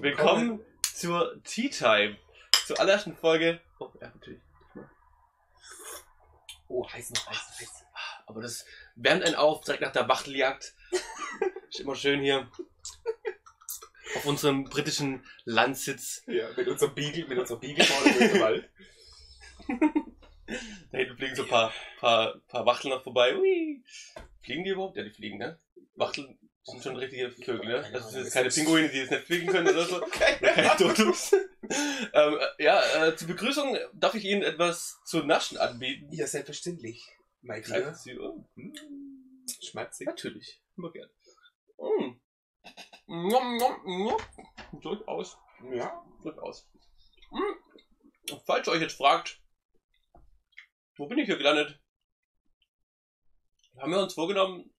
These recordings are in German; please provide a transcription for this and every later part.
Willkommen zur Tea Time. Zur allerersten Folge. Oh, ja, natürlich. Oh, heiß noch, heiß, heiß. Aber das wärmt einen auf, direkt nach der Wachteljagd. Ist immer schön hier. Auf unserem britischen Landsitz. Ja, mit unserem Beagle, mit unserem Beagle vorne den Wald. Da hinten fliegen so ein paar, paar, paar Wachteln noch vorbei. Ui. Fliegen die überhaupt? Ja, die fliegen, ne? Wachteln sind schon richtige Vögel, ne? Das Ahnung, sind das keine Pinguine, die jetzt nicht fliegen können oder so. Keine Dodos. ähm, äh, ja, äh, zur Begrüßung darf ich Ihnen etwas zu naschen anbieten. Ja, selbstverständlich. Mein Lieber. Sie um. Schmatzig. Natürlich, immer gern. Mm. Nom, nom, nom. Durchaus, Ja. durchaus. Mm. Falls ihr euch jetzt fragt, wo bin ich hier gelandet? Haben wir uns vorgenommen,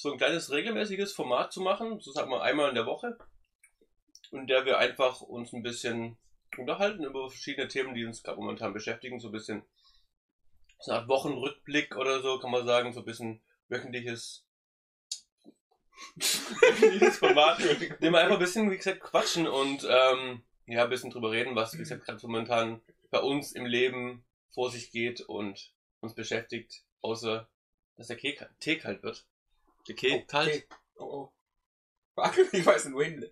so ein kleines regelmäßiges Format zu machen, so sagen wir einmal in der Woche, in der wir einfach uns ein bisschen unterhalten über verschiedene Themen, die uns gerade momentan beschäftigen, so ein bisschen so eine Art Wochenrückblick oder so, kann man sagen, so ein bisschen wöchentliches wöchentliches Format, in dem wir einfach ein bisschen, wie gesagt, quatschen und ähm, ja, ein bisschen drüber reden, was, wie gesagt, gerade momentan bei uns im Leben vor sich geht und uns beschäftigt, außer dass der Tee kalt wird. Der Tee kalt Okay. Oh, oh. Ich weiß nicht, wohin.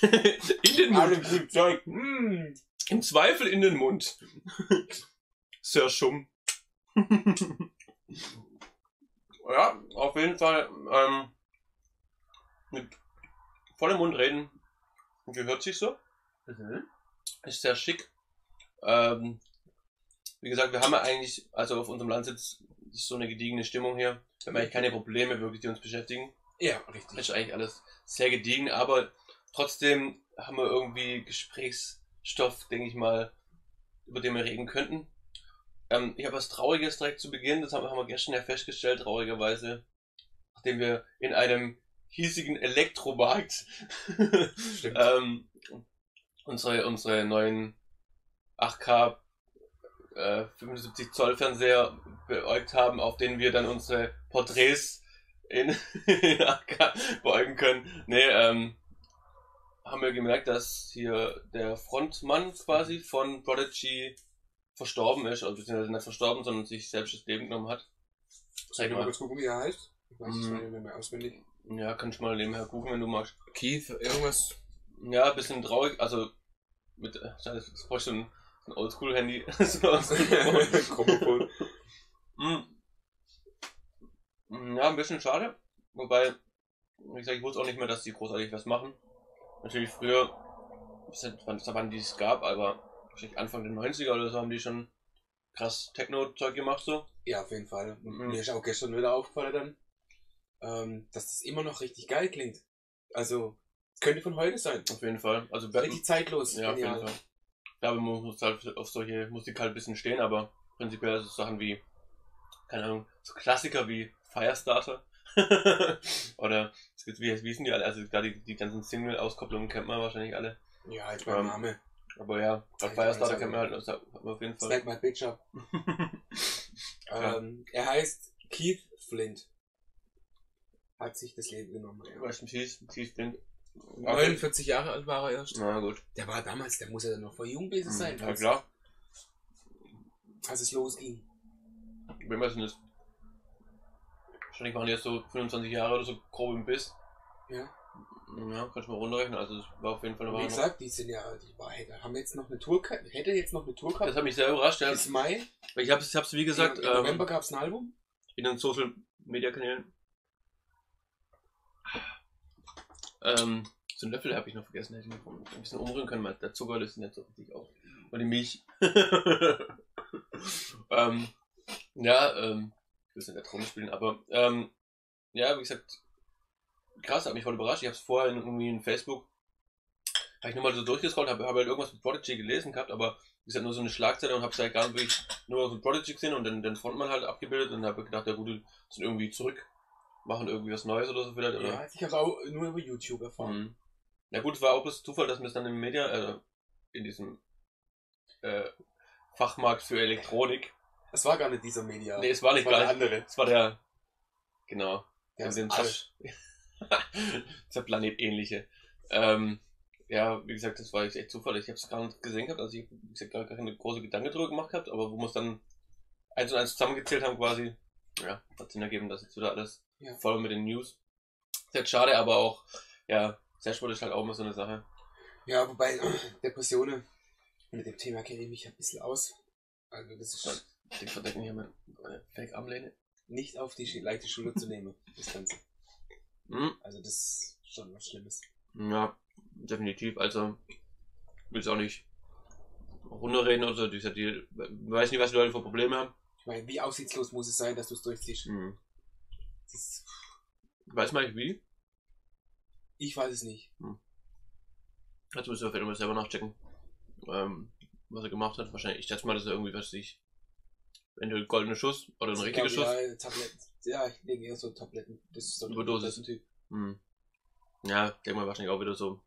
in den Mund. Zeug. Mm. Im Zweifel in den Mund. Sir Schumm. ja, auf jeden Fall ähm, mit vollem Mund reden gehört sich so. Mhm. Ist sehr schick. Ähm, wie gesagt, wir haben ja eigentlich, also auf unserem Landsitz ist so eine gediegene Stimmung hier. Wir haben eigentlich keine Probleme wirklich, die uns beschäftigen. Ja, richtig. ist eigentlich alles sehr gediegen, aber trotzdem haben wir irgendwie Gesprächsstoff, denke ich mal, über den wir reden könnten. Ähm, ich habe was Trauriges direkt zu Beginn, das haben, haben wir gestern ja festgestellt, traurigerweise, nachdem wir in einem hiesigen Elektromarkt ähm, unsere, unsere neuen 8K äh, 75 Zoll Fernseher beäugt haben, auf denen wir dann unsere Porträts in 8K beäugen können. Nee, ähm, haben wir gemerkt, dass hier der Frontmann quasi von Prodigy verstorben ist, also beziehungsweise nicht verstorben, sondern sich selbst das Leben genommen hat. Ich mal kurz gucken, wie er heißt? Ich weiß es Mm. nicht mehr auswendig. Ja, kannst du mal nebenher gucken, wenn du magst. Keith, irgendwas. Ja, ein bisschen traurig, also mit, äh, das brauchst du ein Oldschool-Handy. so ein. Mm. Mm, Ja, ein bisschen schade. Wobei, wie gesagt, ich wusste auch nicht mehr, dass die großartig was machen. Natürlich früher, ich weiß nicht, wann wann die es gab, aber wahrscheinlich Anfang der 90er oder so haben die schon krass Techno-Zeug gemacht so. Ja, auf jeden Fall. Und Mhm. Mir ist auch gestern wieder aufgefallen dann, ähm, dass das immer noch richtig geil klingt. Also, es könnte von heute sein. Auf jeden Fall. Also Batman, Richtig zeitlos. ja, auf jeden. Fall. Ich glaube, man muss halt auf solche Musik halt ein bisschen stehen, aber prinzipiell so Sachen wie, keine Ahnung, so Klassiker wie Firestarter. Oder es gibt, wie, wie sind die alle? Also da die, die ganzen Single-Auskopplungen kennt man wahrscheinlich alle. Ja, halt beim Ähm, Name. Aber ja, bei Ja, Firestarter kennt man halt auf jeden Fall. Smack my. Ja. Ähm, er heißt Keith Flint. Hat sich das Leben genommen. Ja. Weißt du, Cheese, Cheese Blink. 49 Jahre alt war er erst. Na gut. Der war damals, der muss ja dann noch voll jung gewesen sein, Ja als, klar. als es losging. Wenn man es Wahrscheinlich waren die jetzt so 25 Jahre oder so grob im Biss. Ja. Ja, kannst du mal runterrechnen. Also es war auf jeden Fall Und noch wie gesagt, die sind ja, die war, hätte, haben jetzt noch eine Tour hätte jetzt noch eine Tour Das hat mich sehr überrascht. Ja. Bis Mai. Ich habe es, hab's, wie gesagt, Im, im November ähm, gab es ein Album. in den Social Media Kanälen. Ähm, so einen Löffel habe ich noch vergessen, hätte ich noch ein bisschen umrühren können, weil der Zucker löst nicht so richtig auf. Und die Milch. ähm, ja, ähm, ich will es nicht drum spielen, aber ähm, ja, wie gesagt, krass, hat mich voll überrascht. Ich habe es vorher in, irgendwie in Facebook, habe ich nochmal so durchgescrollt, habe hab halt irgendwas mit Prodigy gelesen gehabt, aber wie gesagt, nur so eine Schlagzeile und habe es halt gar nicht wirklich nur so Prodigy gesehen und dann den Frontmann halt abgebildet und habe gedacht, ja gut, die sind irgendwie zurück, machen irgendwie was Neues oder so vielleicht. Oder? Ja, ich habe auch nur über YouTube erfahren. Mhm. Na gut, es war auch bloß Zufall, dass wir es dann im Media, äh, in diesem äh, Fachmarkt für Elektronik. Es war gar nicht dieser Media. Nee, es war nicht Es war gar der nicht. andere. Es war der, genau, Der ist dem Arsch. der planetähnliche. Ähm, ja, wie gesagt, das war jetzt echt Zufall. Ich habe es gar nicht gesehen gehabt, also ich habe, wie gesagt, gar keine große Gedanken drüber gemacht gehabt, aber wo wir es dann eins und eins zusammengezählt haben quasi, ja, hat Sinn ergeben, dass jetzt wieder alles Ja. voll mit den News. Sehr schade, aber auch, ja, Selbstmord ist halt auch immer so eine Sache. Ja, wobei äh, Depressionen, mit dem Thema kenne ich mich ein bisschen aus. Also das ist Die verdecken hier meine meine Fake-Armlehne. nicht auf die leichte Schule zu nehmen, das Ganze. Hm, Also das ist schon was Schlimmes. ja, definitiv, also, will es auch nicht runterreden oder so, die, die, weiß nicht, was die Leute für Probleme haben. Ich meine, wie aussichtslos muss es sein, dass du es durchziehst? Hm. Das Weiß man nicht wie? ich weiß es nicht. Jetzt müssen wir vielleicht mal selber nachchecken, ähm, was er gemacht hat. Wahrscheinlich, ich schätze mal, dass er irgendwie, was ich, entweder ein goldener Schuss oder ein Ich richtiger Schuss. Ja, Tabletten. Ja, ich denke eher so Tabletten. Das ist so ein Überdosis. Tablettentyp. Hm. Ja, denke mal wahrscheinlich auch wieder so.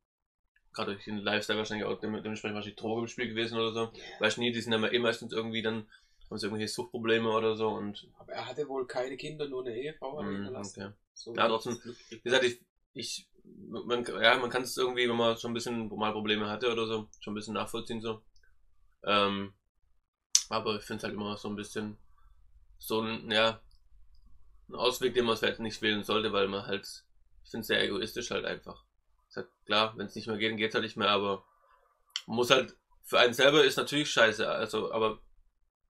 Gerade durch den Lifestyle wahrscheinlich auch dem- dementsprechend wahrscheinlich Droge im Spiel gewesen oder so. Weißt du nie, die sind ja eh meistens irgendwie dann, sie irgendwelche Suchtprobleme oder so und, Aber er hatte wohl keine Kinder, nur eine Ehefrau hinterlassen. okay. So Ja, trotzdem, Wie gesagt, ich, ich, man, ja, man kann es irgendwie, wenn man schon ein bisschen mal Probleme hatte oder so, schon ein bisschen nachvollziehen so. Ähm, aber ich finde es halt immer so ein bisschen so ein, ja, ein Ausweg, den man vielleicht nicht wählen sollte, weil man halt, ich finde es sehr egoistisch halt einfach. Ist halt klar, wenn es nicht mehr geht, dann geht es halt nicht mehr, aber man muss halt, für einen selber ist natürlich scheiße, also, aber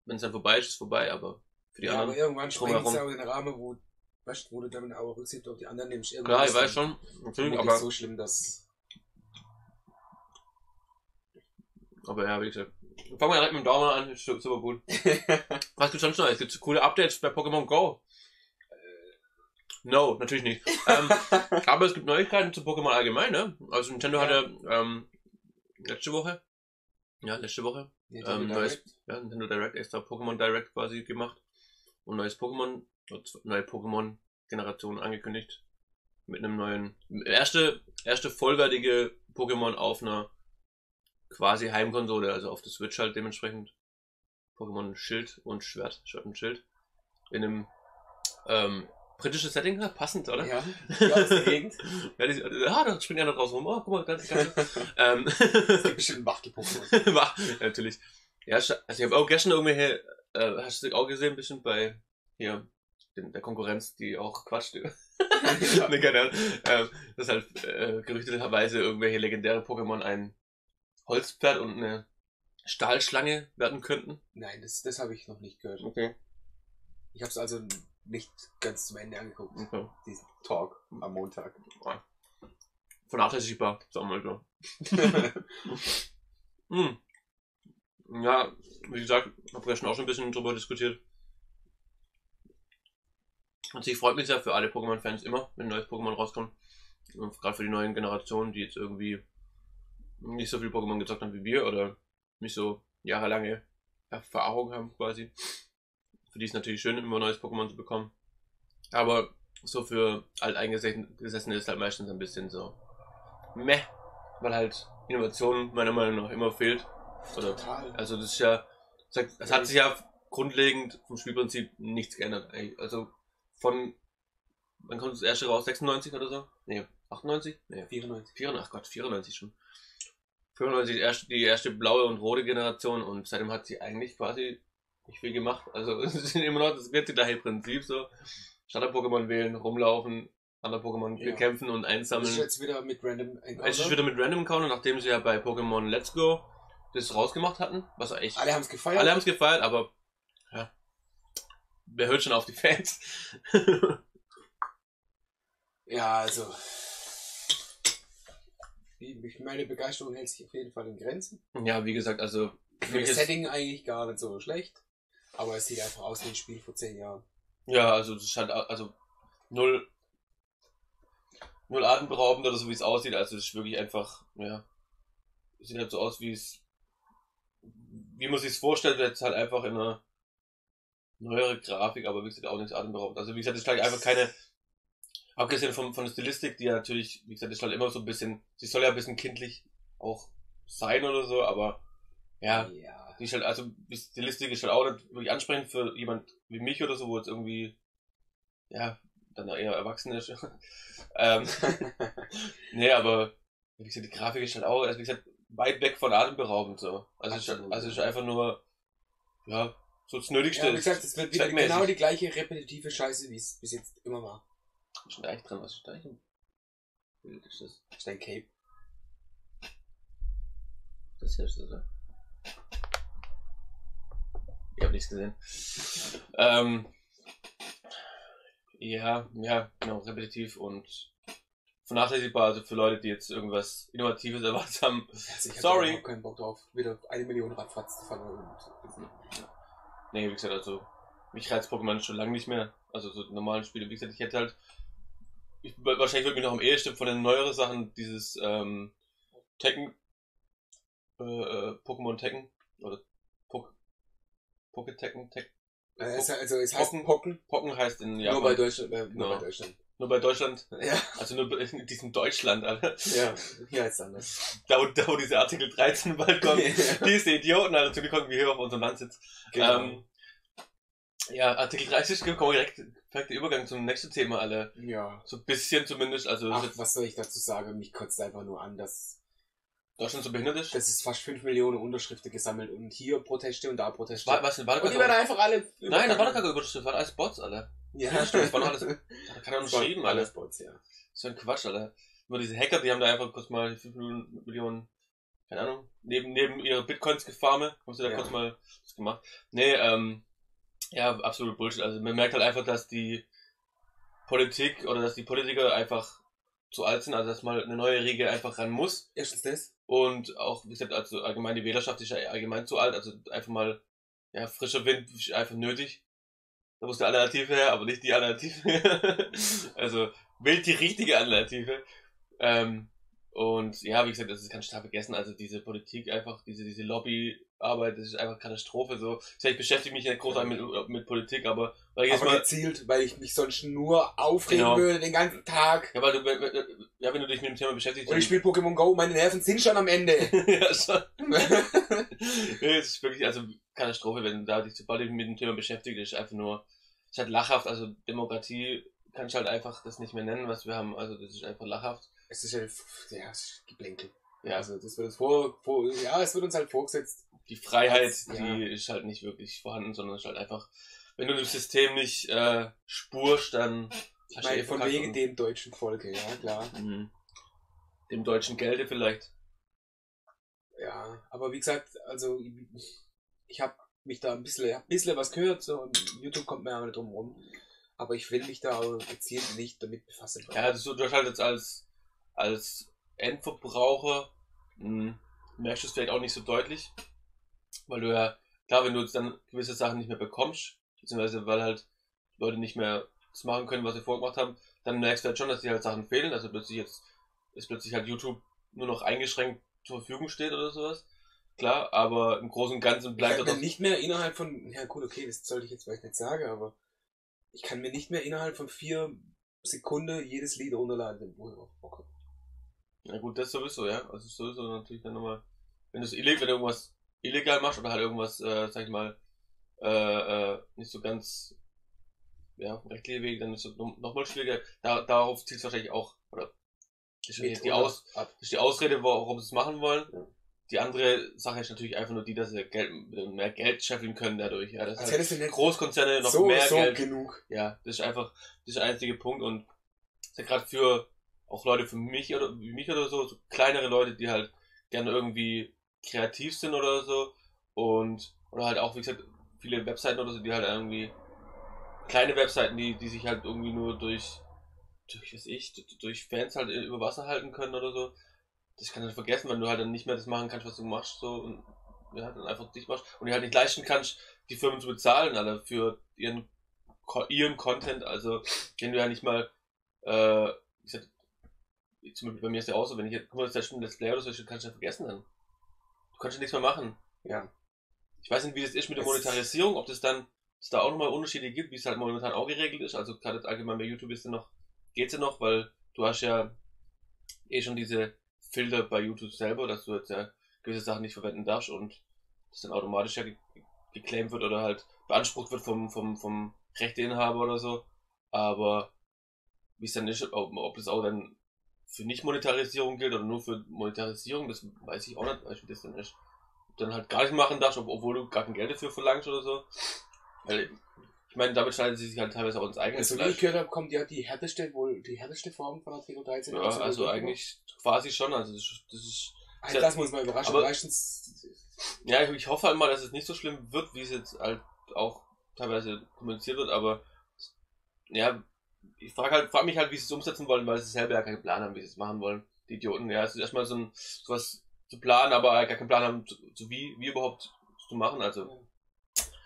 wenn es dann vorbei ist, ist es vorbei, aber für die ja, aber anderen, irgendwann springt es auch in den Rahmen, wo, weißt, du, wo du dann auch Rücksicht auf die anderen nimmst. Irgendwann klar, ich weiß schon, natürlich, aber so schlimm, dass. Aber ja, wie gesagt. Fangen wir direkt mit dem Daumen an, ist su- super gut. Was gibt's sonst noch? Es gibt coole Updates bei Pokémon Go. No, natürlich nicht. ähm, aber es gibt Neuigkeiten zu Pokémon allgemein, ne? Also Nintendo Ja. hatte ähm, letzte Woche, ja, letzte Woche, Nintendo ähm, neues, Direct. ja, Nintendo Direct, extra Pokémon Direct quasi gemacht. Und neues Pokémon, neue Pokémon-Generation angekündigt. Mit einem neuen, erste, erste vollwertige Pokémon auf einer quasi Heimkonsole, also auf der Switch halt dementsprechend. Pokémon Schild und Schwert, Schwert und Schild. In einem ähm, britisches Setting, ja, passend, oder? Ja, ja, Gegend. Ja, die, ah, da springt einer draußen rum. Oh, guck mal, ganz, ganz. ähm, Es gibt bestimmt Wachtel-Pokémon. war, natürlich. Ja, also ich habe auch gestern irgendwelche, äh, hast du auch gesehen, ein bisschen bei hier, den, der Konkurrenz, die auch quatscht. Ja. ne, keine Ahnung. Ähm, dass halt äh, gerüchteterweise irgendwelche legendäre Pokémon ein Holzpferd und eine Stahlschlange werden könnten. Nein, das, das habe ich noch nicht gehört. Okay. Ich habe es also nicht ganz zum Ende angeguckt. okay. Diesen Talk am Montag. Vernachlässigbar, sagen wir mal so. Hm. Ja, wie gesagt, habe gestern auch schon ein bisschen drüber diskutiert. Und ich freut mich sehr für alle Pokémon-Fans immer, wenn ein neues Pokémon rauskommt. Und gerade für die neuen Generationen, die jetzt irgendwie nicht so viel Pokémon gezockt haben wie wir oder nicht so jahrelange Erfahrung haben quasi. Für die ist natürlich schön, immer neues Pokémon zu bekommen. Aber so für Alteingesessene ist halt meistens ein bisschen so meh, weil halt Innovation meiner Meinung nach immer fehlt. Oder Total. also das ist ja, es hat- sich ja grundlegend vom Spielprinzip nichts geändert. Also von, wann kommt das erste raus? 96 oder so? Nee, 98? Nee, 94. 94, ach Gott, 94 schon. 95 die erste, die erste blaue und rote Generation und seitdem hat sie eigentlich quasi nicht viel gemacht. Also es ist immer noch das gleiche Prinzip so. Starter-Pokémon wählen, rumlaufen, andere Pokémon Ja. bekämpfen und Das ist einsammeln. jetzt wieder mit Random Encounter. Es ist wieder mit Random Encounter, nachdem sie ja bei Pokémon Let's Go das rausgemacht hatten, was echt Alle haben es gefeiert. alle haben es gefeiert, aber ja, wer hört schon auf die Fans? Ja, also. Meine Begeisterung hält sich auf jeden Fall in Grenzen. ja, wie gesagt, also für das ist, Setting eigentlich gar nicht so schlecht. Aber es sieht einfach aus wie ein Spiel vor zehn Jahren. ja, also das ist halt also null null atemberaubend oder so wie es aussieht, also es ist wirklich einfach, ja, es sieht halt so aus wie es wie man sich vorstellt, jetzt halt einfach in einer neuere Grafik, aber wie gesagt auch nichts atemberaubend. Also wie gesagt, es ist halt einfach keine abgesehen von, von der Stilistik, die ja natürlich, wie gesagt, ist halt immer so ein bisschen, sie soll ja ein bisschen kindlich auch sein oder so, aber ja, ja. Die ist halt, also die Stilistik ist halt auch nicht wirklich ansprechend für jemand wie mich oder so, wo jetzt irgendwie, ja, dann eher erwachsen ist. ähm, nee, aber wie gesagt, die Grafik ist halt auch, also wie gesagt, weit weg von atemberaubend so. Also, es ist, also ist einfach nur, ja, so das Nötigste. Ja, wie gesagt, es wird wieder genau die gleiche repetitive Scheiße, wie es bis jetzt immer war. Was ist da eigentlich dran? Was ist da eigentlich? ist das? Ist dein Cape. Das hier ist das, oder? Ich habe nichts gesehen. Ähm, ja, ja, genau, repetitiv und vernachlässigbar, also für Leute, die jetzt irgendwas Innovatives erwartet haben. Ich Sorry. überhaupt keinen Bock drauf, wieder eine Million Radfatz zu fahren. Und Nee, wie gesagt, also mich reizt Pokémon schon lange nicht mehr. Also so normalen Spiele, wie gesagt, ich hätte halt. Ich, wahrscheinlich würde mich noch am ehesten von den neueren Sachen dieses ähm, Tekken, äh, äh, Pokémon Tekken oder Pocket Tekken, Tek Äh, es, also es heißt Pocken. Pocken, Pocken heißt in Japan. nur bei Deutschland. Äh, nur Genau. bei Deutschland. Nur bei Deutschland. Ja, Also nur in diesem Deutschland, Alter. ja, hier heißt es anders. Da, wo- da wo diese Artikel 13 bald kommen. Diese Idioten, Alter, zu kommen, wie hier auf unserem Land sitzt. Genau. Ähm, ja, Artikel 30 kommen wir direkt, direkt der Übergang zum nächsten Thema, alle. ja. So ein bisschen zumindest, also Ach, was soll ich dazu sagen? Mich kotzt einfach nur an, dass, Deutschland so behindert ist. es fast 5 Millionen Unterschriften gesammelt und hier Proteste und da Proteste. War, was denn, war und die werden einfach alle. Nein, das war doch keine Überschrift, das waren alles Bots, Alter. Ja, Ja, stimmt, das war doch alles- Da waren unterschrieben, Alter. alles Bots, ja. So ein Quatsch, Alter. Nur diese Hacker, die haben da einfach kurz mal 5 Millionen, keine Ahnung, neben, neben ihre Bitcoins gefarme, haben sie da Ja. kurz mal das gemacht. Nee, ähm, ja, absolut Bullshit. Also man merkt halt einfach, dass die Politik oder dass die Politiker einfach zu alt sind, also dass mal eine neue Regel einfach ran muss. Erstens das. Und auch, wie gesagt, also allgemein die Wählerschaft ist ja allgemein zu alt, also einfach mal, ja, frischer Wind ist einfach nötig. Da muss die Alternative her, aber nicht die Alternative. also wählt die richtige Alternative. Ähm, und ja, wie gesagt, das kann ich total vergessen. Also diese Politik einfach, diese, diese Lobbyarbeit, das ist einfach Katastrophe. So, ich, ich beschäftige mich nicht großartig mit, mit Politik, aber weil jetzt Aber mal, gezielt, weil ich mich sonst nur aufregen Genau. würde den ganzen Tag. ja, weil du, ja, wenn du dich mit dem Thema beschäftigst, Und ich spiele Pokémon Go, meine Nerven sind schon am Ende. ja, schon. es ist wirklich, also Katastrophe, wenn du da dich sobald du dich mit dem Thema beschäftigt, ist einfach nur, ist halt lachhaft, also Demokratie kann ich halt einfach das nicht mehr nennen, was wir haben, also das ist einfach lachhaft. Es ist halt, ja, Geplänkel. Ja, Also das wird uns vor, vor, ja, es wird uns halt vorgesetzt. die Freiheit, als- ja. die ist halt nicht wirklich vorhanden, sondern ist halt einfach, wenn du das System nicht äh, spurst, dann Ich hast du meine, eh von wegen und- dem deutschen Volke, ja klar. Mhm. dem deutschen Gelde vielleicht. Ja, aber wie gesagt, also ich habe mich da ein bisschen, ein bisschen was gehört, so und YouTube kommt mir aber nicht drum rum. Aber ich will mich da gezielt nicht damit befassen. Ja, das, du hast halt jetzt als, als Endverbraucher mh, merkst du es vielleicht auch nicht so deutlich, weil du ja, klar, wenn du jetzt dann gewisse Sachen nicht mehr bekommst, beziehungsweise weil halt Leute nicht mehr das machen können, was sie vorgemacht haben, dann merkst du halt schon, dass dir halt Sachen fehlen, also plötzlich jetzt ist plötzlich halt YouTube nur noch eingeschränkt zur Verfügung steht oder sowas. Klar, aber im Großen und Ganzen bleibt er mir nicht mehr innerhalb von, ja gut, okay, das sollte ich jetzt vielleicht nicht sagen, aber ich kann mir nicht mehr innerhalb von vier Sekunden jedes Lied runterladen, Bock hab. Na gut, das sowieso, ja. Also sowieso natürlich dann nochmal, wenn du es illegal, wenn du irgendwas illegal machst oder halt irgendwas, äh, sag ich mal, äh, äh, nicht so ganz, ja, rechtlichen Weg, dann ist es noch- nochmal schwieriger. Da, darauf zielt es wahrscheinlich auch, oder das ist die, Aus, das ist die Ausrede, warum sie es machen wollen. Ja. Die andere Sache ist natürlich einfach nur die, dass sie Geld, mehr Geld scheffeln können dadurch. Ja, das Als halt hättest du nicht Großkonzerne noch so, mehr so Geld genug. ja, das ist einfach das ist der einzige Punkt und ja gerade für auch Leute für mich oder wie mich oder so, so kleinere Leute, die halt gerne irgendwie kreativ sind oder so und oder halt auch wie gesagt viele Webseiten oder so, die halt irgendwie kleine Webseiten, die die sich halt irgendwie nur durch durch was ich durch Fans halt über Wasser halten können oder so. Das kann ich vergessen, wenn du halt dann nicht mehr das machen kannst, was du machst so und ja, dann einfach dich machst und dir halt nicht leisten kannst, die Firmen zu bezahlen, alle für ihren ihren Content, also wenn du ja nicht mal, äh, wie gesagt, zum Beispiel bei mir ist ja auch so, wenn ich jetzt 100 Stunden Let's Play oder so, kannst du ja vergessen dann. Du kannst ja nichts mehr machen. Ja. Ich weiß nicht, wie das ist mit der Es- Monetarisierung, ob das dann, es da auch nochmal Unterschiede gibt, wie es halt momentan auch geregelt ist. Also gerade allgemein bei YouTube ist ja noch, geht's ja noch, weil du hast ja eh schon diese Filter bei YouTube selber, dass du jetzt ja gewisse Sachen nicht verwenden darfst und das dann automatisch ja ge geclaimt wird oder halt beansprucht wird vom, vom, vom Rechteinhaber oder so. Aber wie es dann ist, ob, ob das auch dann für Nicht-Monetarisierung gilt oder nur für Monetarisierung, das weiß ich auch nicht, weil ich das dann ist. Dann halt gar nicht machen darfst, ob- obwohl du gar kein Geld dafür verlangst oder so. Weil, ich meine, damit schneidet sie sich halt teilweise auch ins eigene Also, Fleisch. gehört habe, kommt ja die härteste, wohl die härteste Form von Artikel 13. Ja, also eigentlich quasi schon, also das ist, das ist Also, das muss man überraschen. Aber- Meistens, Ja, ich, ich hoffe halt mal, dass es nicht so schlimm wird, wie es jetzt halt auch teilweise kommuniziert wird, aber ja, ich frage halt, frag mich halt, wie sie es umsetzen wollen, weil sie selber ja keinen Plan haben, wie sie es machen wollen. Die Idioten, ja, es ist erstmal so ein sowas zu planen, aber gar keinen Plan haben, zu, zu wie, wie überhaupt zu machen. Also,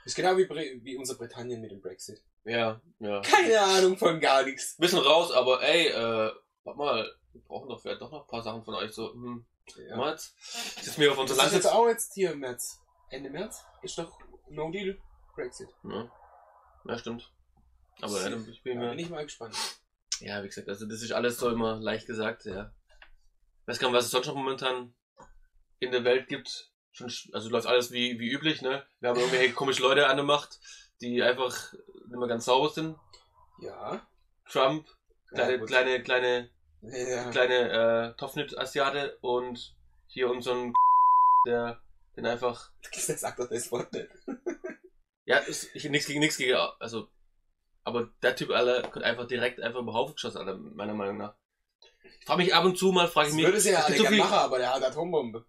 ist genau wie, Bre- wie unser Britannien mit dem Brexit. ja, ja. Keine Ahnung von gar nichts. Bisschen raus, aber ey, äh, warte mal, wir brauchen doch vielleicht doch noch ein paar Sachen von euch, so, hm, Ja. mal jetzt, mir auf Das unser ist Land jetzt auch jetzt hier im März. Ende März ist doch No Deal Brexit. Ja. ja, stimmt. Aber ja, ich bin mir. bin ich mal gespannt. Ja, wie gesagt, also das ist alles so immer leicht gesagt, ja. Weiß gar nicht, was es sonst noch momentan in der Welt gibt. Schon, sch- also läuft alles wie, wie üblich, ne? Wir haben irgendwelche komische Leute an der Macht, die einfach nicht mehr ganz sauber sind. Ja. Trump, kleine, Ja, kleine, kleine, Ja. kleine äh, Topfnit-Asiate und hier unseren der den einfach. Das sagt doch das Wort nicht. Ja, ich nichts gegen nichts gegen, also aber der Typ Alter könnte einfach direkt einfach über Haufen geschossen, Alter, meiner Meinung nach. Ich frage mich ab und zu mal, frage ich mich. würde sie ja es alle so viel- machen, aber der hat Atombombe.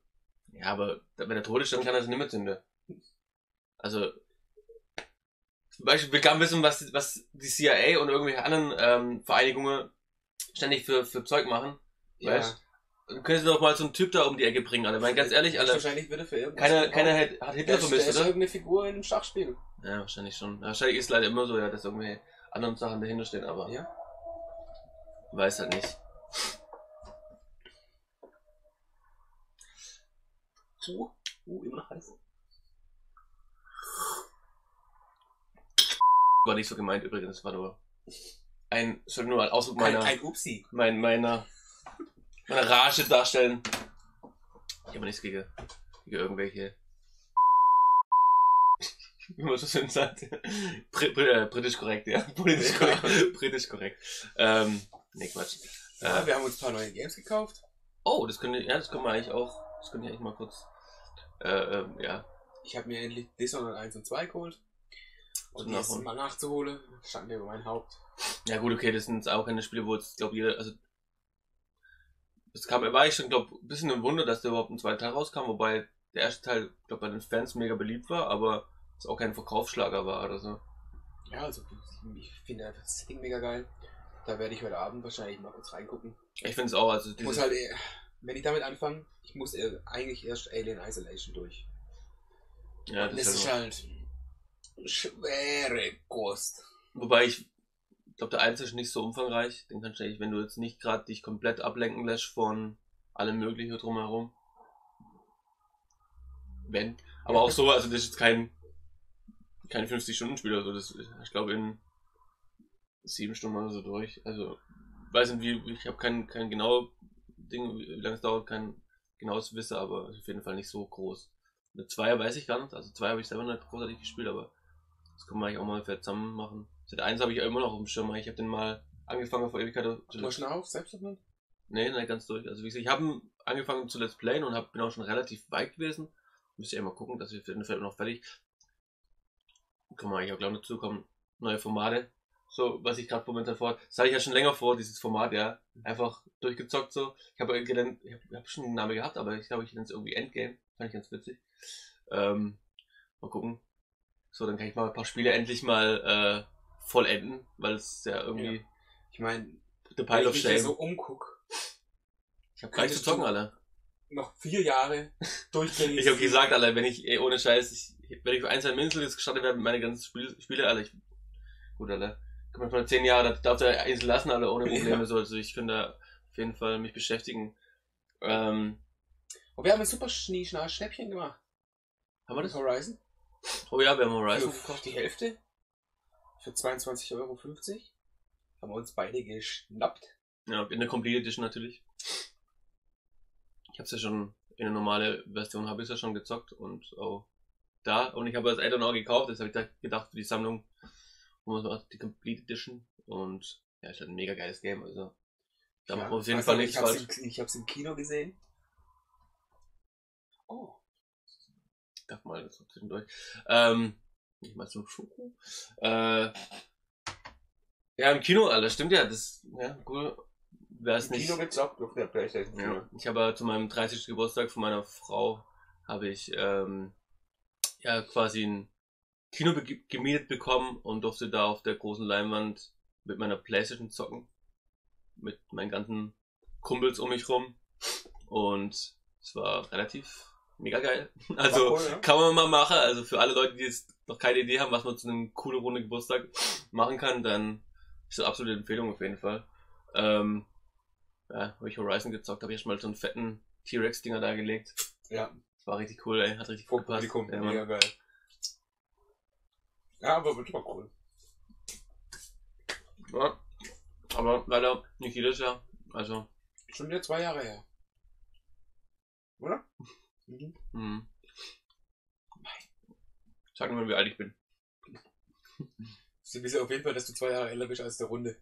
Ja, aber wenn er tot ist, dann kann er sie nicht mehr zünden. Also, zum Beispiel, wir kann wissen, was, was die CIA und irgendwelche anderen ähm, Vereinigungen ständig für, für Zeug machen. Weißt Dann können sie doch mal so einen Typ da um die Ecke bringen. Ich meine, ganz ehrlich, Alter, Wahrscheinlich würde für irgendwas. keiner, keiner hat, hat Hitler ist, vermisst, ist oder? irgendeine Figur in einem Schachspiel. Ja, wahrscheinlich schon. Wahrscheinlich ist leider immer so, ja, dass irgendwelche anderen Sachen dahinter stehen, aber Ja. weiß halt nicht. Uh, uh, immer noch heiß. War nicht so gemeint übrigens, war nur ein, soll nur ein Ausdruck Ein, meiner, ein Upsi. mein, meiner, meiner Rage darstellen. Ich habe nichts gegen, gegen irgendwelche, wie man so schön sagt, Br Br äh, britisch korrekt, ja, politisch korrekt, britisch korrekt. Ähm, nee, Quatsch. Ja, Äh, wir haben uns ein paar neue Games gekauft. oh, das könnte, ja, das können wir eigentlich auch, das können wir eigentlich mal kurz, äh, ähm, ja, Ich habe mir endlich Dishonored 1 und 2 geholt. Und Nachholen. mal nachzuholen, stand über mein Haupt. Ja gut, okay, das sind jetzt auch keine Spiele, wo jetzt, glaube jeder, also es kam, war ich schon, glaube ein bisschen ein Wunder, dass da überhaupt ein zweiter Teil rauskam, wobei der erste Teil, glaube bei den Fans mega beliebt war, aber es auch kein Verkaufsschlager war oder so. Ja, also ich finde einfach das Setting mega geil. Da werde ich heute Abend wahrscheinlich mal kurz reingucken. Ich finde es auch, also Ich muss halt, eh- wenn ich damit anfange, ich muss eigentlich erst Alien Isolation durch. ja, das das ist ist halt, halt schwere Kost. wobei ich glaube, der Eins ist nicht so umfangreich, den kannst du eigentlich, wenn du jetzt nicht gerade dich komplett ablenken lässt von allem möglichen drumherum. Wenn. Aber auch so, also das ist jetzt kein, kein 50-Stunden-Spiel oder so, das, ich glaube, in sieben Stunden oder so durch. Also, weiß nicht, wie, ich habe kein, kein genau Ding, wie lange es dauert, kein genaues Wissen, aber auf jeden Fall nicht so groß. Eine Zweier weiß ich gar nicht, also zwei habe ich selber nicht großartig gespielt, aber das können wir eigentlich auch mal zusammen machen. Seit eins habe ich ja immer noch auf dem Schirm, ich habe den mal angefangen vor Ewigkeit. Du hast ihn auch selbst noch? Nee, nicht ganz durch. Also wie gesagt, ich habe angefangen zu Let's Playen und hab, bin auch schon relativ weit gewesen. Müsst ihr ja mal gucken, dass wir den Film noch fertig. Kann man eigentlich auch noch dazu kommen. Neue Formate. So, was ich gerade momentan vor. Das hatte ich ja schon länger vor, dieses Format, ja. Einfach durchgezockt so. Ich habe gelernt, ich habe hab schon einen Namen gehabt, aber ich glaube, ich nenne es irgendwie Endgame. Fand ich ganz witzig. Ähm, mal gucken. So, dann kann ich mal ein paar Spiele endlich mal äh, vollenden, weil es ja irgendwie Ich meine, The wenn Pile ich of Shame. so umguck, ich habe gar nicht zu zocken, Alter. noch vier Jahre durchgängig. Ich habe gesagt, Alter, wenn ich, ey, ohne Scheiß, ich, wenn ich für ein, zwei Minuten jetzt gestartet werde mit meinen ganzen Spiel, Spiele, Alter, ich, gut, Alter, kann man von zehn Jahren, das darf der Insel lassen, Alter, ohne Probleme, Ja. so, also ich könnte da auf jeden Fall mich beschäftigen. Ähm, Und wir haben ein super schnieschnarres Schnäppchen gemacht. haben wir Das? Horizon. Oh ja, wir haben Horizon Für die Hälfte. Für 22,50 Euro. Haben wir uns beide geschnappt. Ja, in der Complete Edition natürlich. Ich hab's ja schon, in der normale Version habe ich ja schon gezockt und auch da, und ich habe das Add-on auch gekauft, das habe ich da gedacht für die Sammlung, und das war die Complete Edition und ja, ist halt ein mega geiles Game, also Da Ja, macht man auf jeden Fall nichts ich falsch. Im, ich hab's im Kino gesehen. Oh. Darf mal das noch zwischendurch. Ähm, ich mal so Schoko. Äh, ja, im Kino, Alter, stimmt ja, das, ja, cool. Wer es Im nicht. Kino gezockt auf der Playstation. Ja. Ich habe zu meinem 30. Geburtstag von meiner Frau habe ich ähm, ja quasi ein Kino be- gemietet bekommen und durfte da auf der großen Leinwand mit meiner Playstation zocken. Mit meinen ganzen Kumpels um mich rum. Und es war relativ mega geil. Also cool, ja. kann man mal machen. Also für alle Leute, die jetzt noch keine Idee haben, was man zu einem coolen Runde Geburtstag machen kann, dann ist das absolute Empfehlung auf jeden Fall. Ähm, ja, habe ich Horizon gezockt, habe ich erstmal so einen fetten T-Rex-Dinger da gelegt. Ja, Das war richtig cool, ey. Hat richtig vor gut gepasst. Publikum. Ja, mega geil. Ja, aber wird war cool. ja. Aber leider nicht jedes Jahr. Also, Schon wieder zwei Jahre her. Oder? Mhm. hm. Sag mir, wie alt ich bin. Sie wissen auf jeden Fall, dass du zwei Jahre älter bist als der Runde.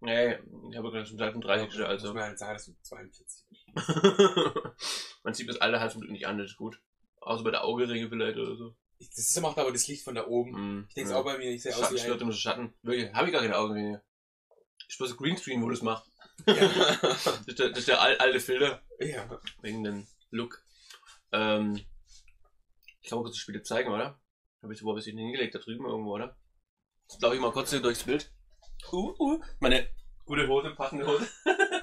Nee, ich habe gerade schon dem 30. Muss also. man halt sagen, dass du 42 bist. Man sieht das Alter halt zum Glück nicht an, das ist gut. Außer bei der Augenringe vielleicht oder so. Ich- Das ist macht aber das Licht von da oben. Hm, Ich denke ja. auch bei mir, ich sehe aus Schatten wie stört ein... Schatten. Wirklich, habe ich gar keine Augenringe. Ich so Greenscreen, wo das macht. Ja. Das ist der, das ist der al- alte Filter. ja. Wegen dem Look. Ähm, ich kann mal kurz die Spiele zeigen, oder? Habe ich wo habe ich sie hingelegt? Da drüben irgendwo, oder? Jetzt laufe ich mal kurz hier durchs Bild. Uh, uh. Meine gute Hose, passende Hose.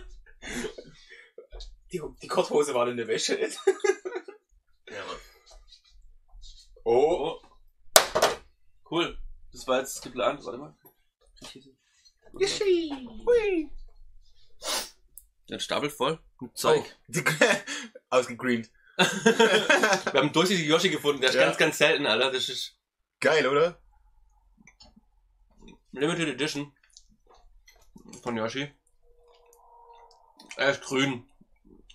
Die, die Korthose war in der Wäsche. Ja, Mann. Oh. Oh. Cool. Das war jetzt geplant. Warte mal. Hui. Der Stapel voll mit Zeug. Die, ausgegreent. Wir haben einen durchsichtigen Yoshi gefunden. Der ist Ja. ganz, ganz selten, Alter. Das ist Geil, oder? Limited Edition von Yoshi. Er ist grün.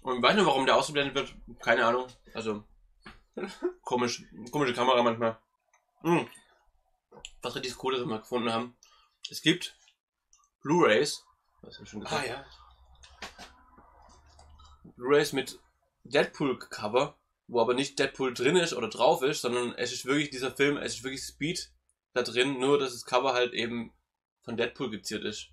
Und ich weiß nicht, warum der ausgeblendet wird. Keine Ahnung. Also, komisch. Komische Kamera manchmal. Hm. Was richtig Cooles was wir gefunden haben. Es gibt Blu-Rays. Was hab ich schon gesagt? Ah ja. Blu-Rays mit Deadpool-Cover, wo aber nicht Deadpool drin ist oder drauf ist, sondern es ist wirklich dieser Film, es ist wirklich Speed da drin, nur dass das Cover halt eben von Deadpool geziert ist.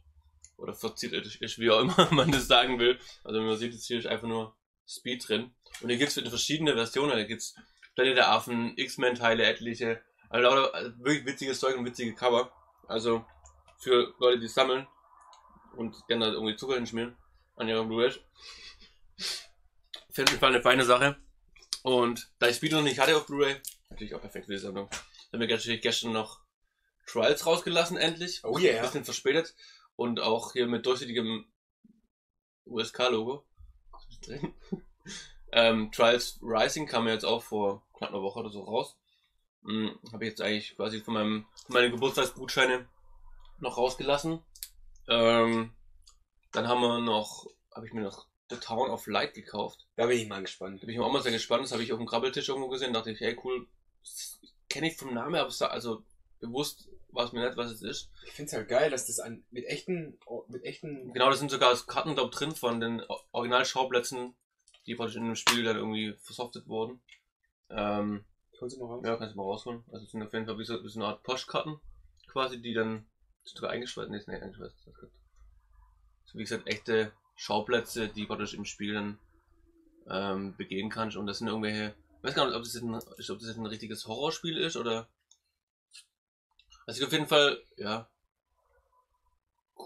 Oder verziert ist, wie auch immer man das sagen will. Also man sieht jetzt hier ist einfach nur Speed drin. Und hier gibt's verschiedene Versionen. Da gibt's Planet der Affen, X-Men-Teile, etliche. Also lauter also wirklich witziges Zeug und witzige Cover. Also für Leute, die sammeln und gerne irgendwie Zucker hinschmieren an ihrem Blu-rays. Jeden Fall eine feine Sache. Und da ich Speed noch nicht hatte auf Blu-ray, natürlich auch perfekt für die Sendung. Dann haben wir natürlich gestern noch Trials rausgelassen, endlich. Oh yeah. Ein bisschen verspätet. Und auch hier mit durchsichtigem USK-Logo. ähm, Trials Rising kam ja jetzt auch vor knapp einer Woche oder so raus. Hm, Habe ich jetzt eigentlich quasi von meinem von meinen Geburtstagsgutscheine noch rausgelassen. Ähm, dann haben wir noch, habe ich mir noch The Town of Light gekauft. Da bin ich mal gespannt. Da bin ich auch mal sehr gespannt. Das habe ich auf dem Krabbeltisch irgendwo gesehen. dachte ich, hey cool, kenne ich vom Namen, her, aber es also bewusst war es mir nicht, was es ist. Ich find's halt geil, dass das an, mit echten, mit echten, Genau, da sind sogar Karten glaub, drin von den Originalschauplätzen, die praktisch in dem Spiel dann irgendwie versoftet wurden. Ähm, ich hol sie mal raus. ja, kannst du mal rausholen. Also es sind auf jeden Fall wie so, wie so eine Art Postkarten quasi, die dann sind sogar eingeschweißt. Nee, ist nicht eingeschweißt. Das wie gesagt, echte Schauplätze, die praktisch im Spiel dann ähm, begehen kannst. Und das sind irgendwelche. Ich weiß gar nicht, ob das, jetzt ein, ob das jetzt ein richtiges Horrorspiel ist oder. Also sieht auf jeden Fall, ja,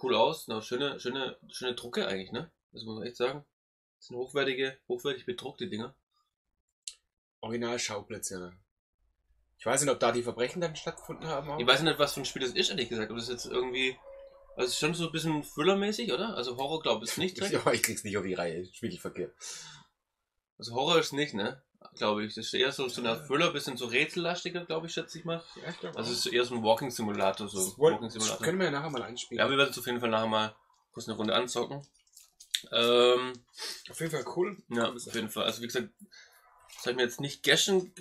cool aus. Na, schöne, schöne, schöne Drucke eigentlich, ne? Das muss man echt sagen. Das sind hochwertige, hochwertig bedruckte Dinger. Originalschauplätze, ja. Ich weiß nicht, ob da die Verbrechen dann stattgefunden haben. auch. Ich weiß nicht, was für ein Spiel das ist, ehrlich gesagt. Ob das jetzt irgendwie. Also schon so ein bisschen Thriller-mäßig, oder? Also Horror, glaube ich, nicht. Ja, ich krieg's nicht auf die Reihe. Spiegelverkehr. Also Horror ist nicht, ne? Glaube ich. Das ist eher so, so eine Thriller, bisschen so rätsellastiger, glaube ich, schätze ich mal. Ja, ich glaube Also es ist eher so ein Walking-Simulator, so. Walking Simulator. können wir ja nachher mal einspielen. Ja, wir werden es auf jeden Fall nachher mal kurz eine Runde anzocken. Ähm, auf jeden Fall cool. ja, auf jeden Fall. Also wie gesagt, das habe ich mir jetzt nicht gestern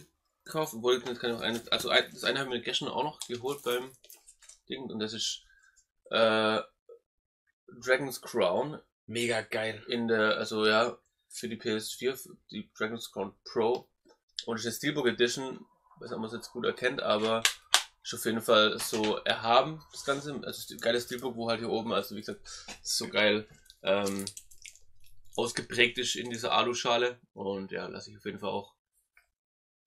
gekauft, obwohl jetzt kann ich auch eine, also das eine habe ich mir gestern auch noch geholt beim Ding und das ist äh, Dragon's Crown Mega geil. in der, also ja, für die PS4, für die Dragon's Crown Pro. Und eine Steelbook Edition, weiß nicht, ob man es jetzt gut erkennt, aber ist auf jeden Fall so erhaben, das Ganze. Also geiles Steelbook, wo halt hier oben, also wie gesagt, so geil ähm, ausgeprägt ist in dieser Aluschale. Und ja, lasse ich auf jeden Fall auch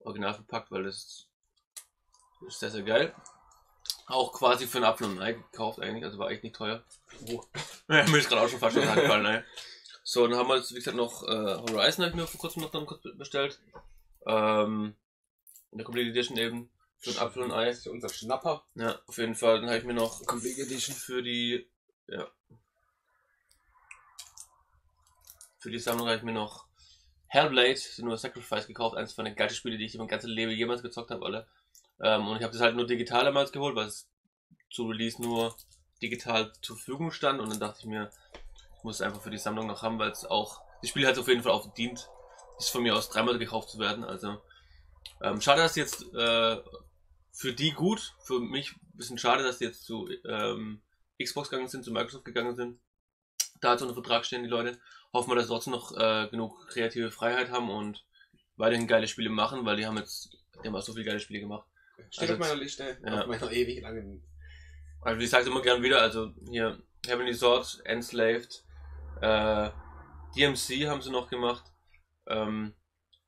original verpackt, weil das ist sehr, sehr geil. Auch quasi für einen Apfel und Ei gekauft eigentlich, also war echt nicht teuer. Oh. Ja, mir ist gerade auch schon fast schon angefallen, ne? So, dann haben wir jetzt, wie gesagt, noch äh, Horizon habe ich mir vor kurzem noch dann kurz bestellt. Ähm, in der Complete Edition eben. Für ein Apfel und Ei. Das ist unser Schnapper. Ja, auf jeden Fall. Dann habe ich mir noch Complete Edition. für die, ja. Für die Sammlung habe ich mir noch Hellblade, nur Sacrifice gekauft. Eines von den geilsten Spielen, die ich in meinem ganzen Leben jemals gezockt habe, alle. Ähm, und ich habe das halt nur digital damals geholt, weil es zu Release nur digital zur Verfügung stand. Und dann dachte ich mir, ich muss es einfach für die Sammlung noch haben, weil es auch, das Spiel hat es auf jeden Fall auch verdient, ist von mir aus dreimal gekauft zu werden. Also, ähm, schade, dass jetzt, äh, für die gut, für mich ein bisschen schade, dass die jetzt zu ähm, Xbox gegangen sind, zu Microsoft gegangen sind. Da hat so ein Vertrag stehen, die Leute. Hoffen wir, dass sie trotzdem noch äh, genug kreative Freiheit haben und weiterhin geile Spiele machen, weil die haben jetzt, die haben auch so viele geile Spiele gemacht. Steht Also auf meiner Liste. ja. Auf meiner ewig langen. Also ich sage immer gern wieder, also hier Heavenly Sword, Enslaved, äh, DMC haben sie noch gemacht. Ähm,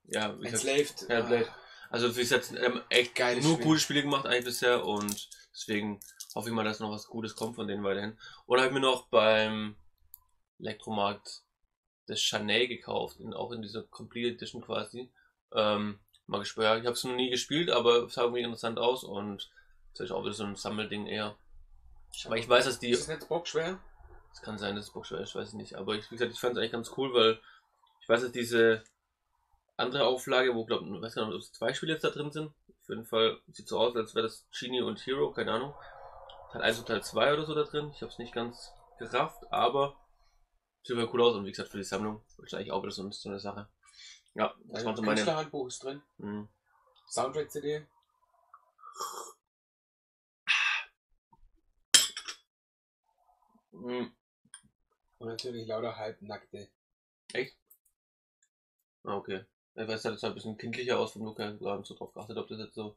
ja, wie gesagt, Enslaved. Hellblade. Also wie gesagt, ähm, echt Geiles nur Spiel. gute Spiele gemacht eigentlich bisher und deswegen hoffe ich mal, dass noch was Gutes kommt von denen weiterhin. Oder habe ich mir noch beim Elektromarkt das Chanel gekauft, in, auch in dieser Complete Edition quasi. Ähm, mal gespielt. Ja, ich habe es noch nie gespielt, aber es sah irgendwie interessant aus und ist auch wieder so ein Sammelding eher. Aber ich weiß, dass die. Ist das nicht bockschwer? Es kann sein, dass es bockschwer ist, weiß ich nicht. Aber ich, wie gesagt, ich fand es eigentlich ganz cool, weil ich weiß, dass diese andere Auflage, wo glaube ich weiß gar nicht, ob es zwei Spiele jetzt da drin sind. Auf jeden Fall sieht so aus, als wäre das Genie und Hero, keine Ahnung. Teil 1 und Teil 2 oder so da drin. Ich habe es nicht ganz gerafft, aber sieht cool aus und wie gesagt, für die Sammlung ist eigentlich auch wieder so eine Sache. Ja, das waren so meine. Künstlerhandbuch ist drin. Mh. Soundtrack-CD. Mh. Und natürlich lauter halbnackte. Ah, okay. Ich weiß, das sah ein bisschen kindlicher aus vom Look her. Ich so drauf geachtet, ob das jetzt so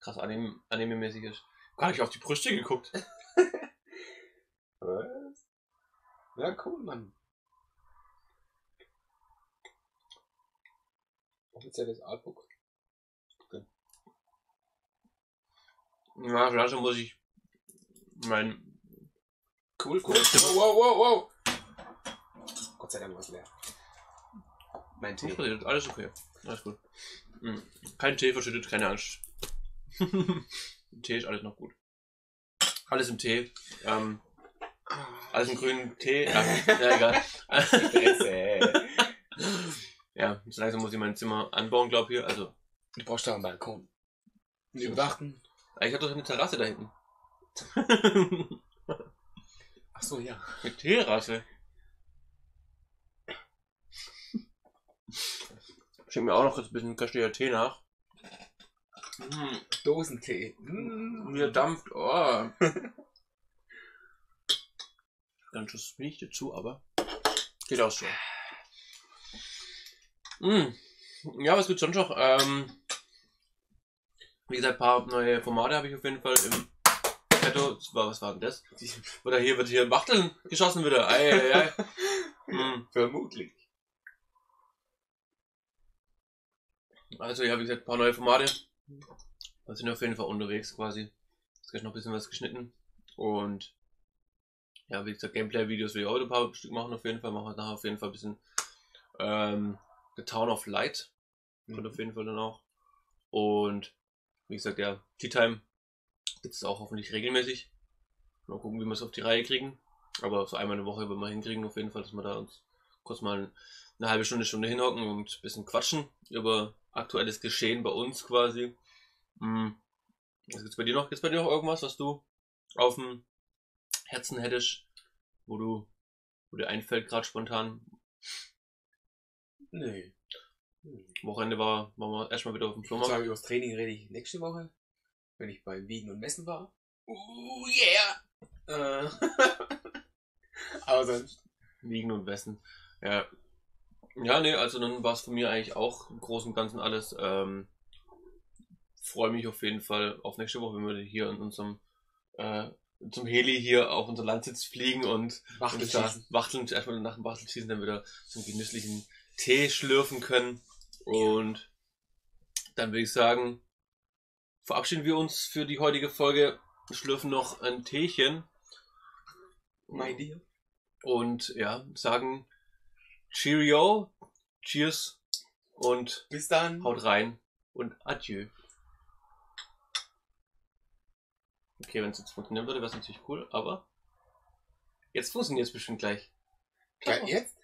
krass anime- anime-mäßig ist. Gar nicht auf die Brüste geguckt. Was? Ja, cool, Mann. Offizielles Artbook. Ja, langsam muss ich mein. Cool, cool. Wow, wow, wow. Gott sei Dank war es leer. Mein Tee. Alles okay. Alles gut. Mhm. Kein Tee verschüttet, keine Angst. Im Tee ist alles noch gut. Alles im Tee. Ähm, alles im grünen Tee. Ja, ja egal. ja, so langsam muss ich mein Zimmer anbauen, glaube ich. Also, Du brauchst da einen Balkon. Einen überdachten. ich habe doch eine Terrasse da hinten. Ach so, ja. Eine Terrasse. Schenk mir auch noch jetzt ein bisschen Kasteller Tee nach. Mm, Dosentee. Mm. Er dampft. Oh. Dann Schuss Milch dazu, aber geht auch schon. Mm. Ja, was gibt's sonst noch? Ähm, wie gesagt, ein paar neue Formate habe ich auf jeden Fall im Petto. Was war denn das? Oder hier wird hier Wachteln geschossen wieder. Ei, ei, ei. Mm. Vermutlich. Also ja, wie gesagt, ein paar neue Formate. Wir sind auf jeden Fall unterwegs quasi. Jetzt gleich noch ein bisschen was geschnitten. Und ja, wie gesagt, Gameplay-Videos will ich auch ein paar Stück machen auf jeden Fall. Machen wir nachher auf jeden Fall ein bisschen ähm, Town of Light. Kommt auf jeden Fall dann auch. Und wie gesagt, ja, Tea Time gibt es auch hoffentlich regelmäßig. Mal gucken, wie wir es auf die Reihe kriegen. Aber so einmal eine Woche werden wir hinkriegen auf jeden Fall, dass wir da uns kurz mal eine halbe Stunde, Stunde hinhocken und ein bisschen quatschen über aktuelles Geschehen bei uns quasi. Hm. Was gibt's bei dir noch? Gibt's bei dir noch irgendwas, was du auf dem Herzen hättest, wo du, wo dir einfällt gerade spontan? Nee. Wochenende war, waren wir erstmal wieder auf dem Ich Flohmarkt. sagen, über das Training rede ich nächste Woche, wenn ich beim Wiegen und Messen war. Oh yeah! Äh, Aber sonst. Wiegen und Wessen. Ja. Ja, nee, also dann war es von mir eigentlich auch im Großen und Ganzen alles. Ähm, Freue mich auf jeden Fall auf nächste Woche, wenn wir hier in unserem äh, zum Heli hier auf unser Landsitz fliegen und schießen. wachteln, erstmal nach dem Wachtelschießen dann wieder zum genüsslichen Tee schlürfen können. Und dann würde ich sagen, verabschieden wir uns für die heutige Folge, schlürfen noch ein Teechen. My dear. Und ja, sagen Cheerio, Cheers und Bis dann. haut rein und Adieu. Okay, wenn es jetzt funktionieren würde, wäre es natürlich cool, aber jetzt funktioniert es bestimmt gleich. Ja, jetzt?